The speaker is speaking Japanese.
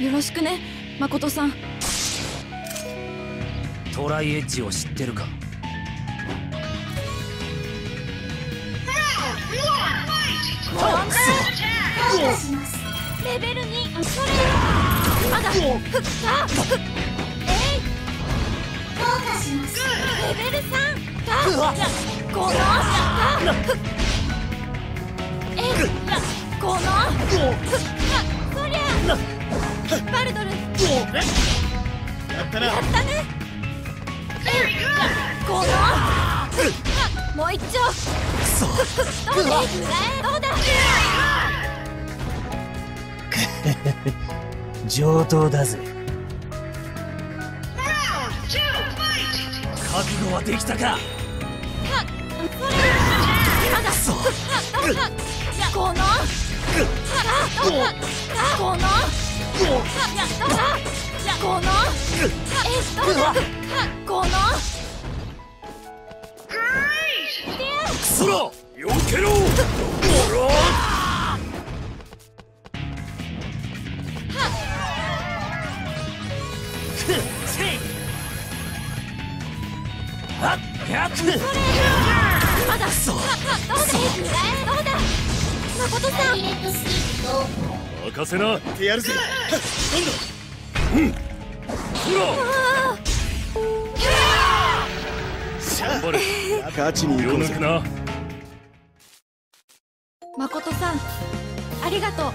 よろしくね誠さん。トライエッジを知ってるか？レベル2それ。まだふっ。あふっえい強化しますレベル3だこのえいこのやったなやったね。の。ふっもう一丁。そ。うどうだ？どうだ上等だぜ。覚悟はできたか。の。このこの？この？そらよけろ！おら！はっやっまだそうどうだ？どうだ？誠さん頑張れ。あ勝ちに行こうぜ。誠さんありがとう